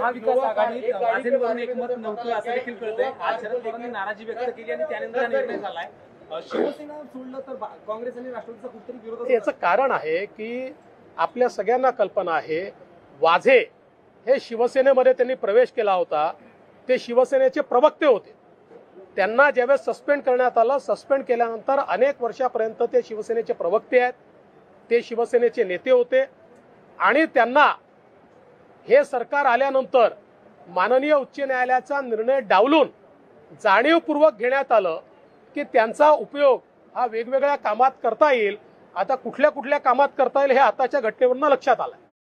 महाविकास आघाडीत एकमत नव्हतं असं देखील कळतंय. आज शरद पवारांनी नाराजी व्यक्त केली आणि त्यानंतर हा निर्णय झालाय. शिवसेना सोडलं तर काँग्रेस आणि राष्ट्रवादीचा कुठतरी विरोध असतो. याचं कारण आहे की आपल्या सगळ्यांना कल्पना आहे वाझे हे शिवसेनेमध्ये त्यांनी प्रवेश केला होता. ते शिवसेनेचे प्रवक्ते होते. त्यांना ज्यावेळेस सस्पेंड करण्यात आलं सस्पेंड केल्यानंतर अनेक वर्षापर्यंत ते शिवसेनेचे प्रवक्ते आहेत. ते शिवसेनेचे नेते होते. आणि त्यांना हे सरकार आल्यानंतर माननीय उच्च न्यायालयाचा निर्णय डावलून जाणीवपूर्वक घेण्यात आलं की त्यांचा उपयोग हा वेगवेगळ्या कामात करता येईल. आता कुठल्या कुठल्या कामात करता येईल हे आताच्या घटनेवरनं लक्षात आलं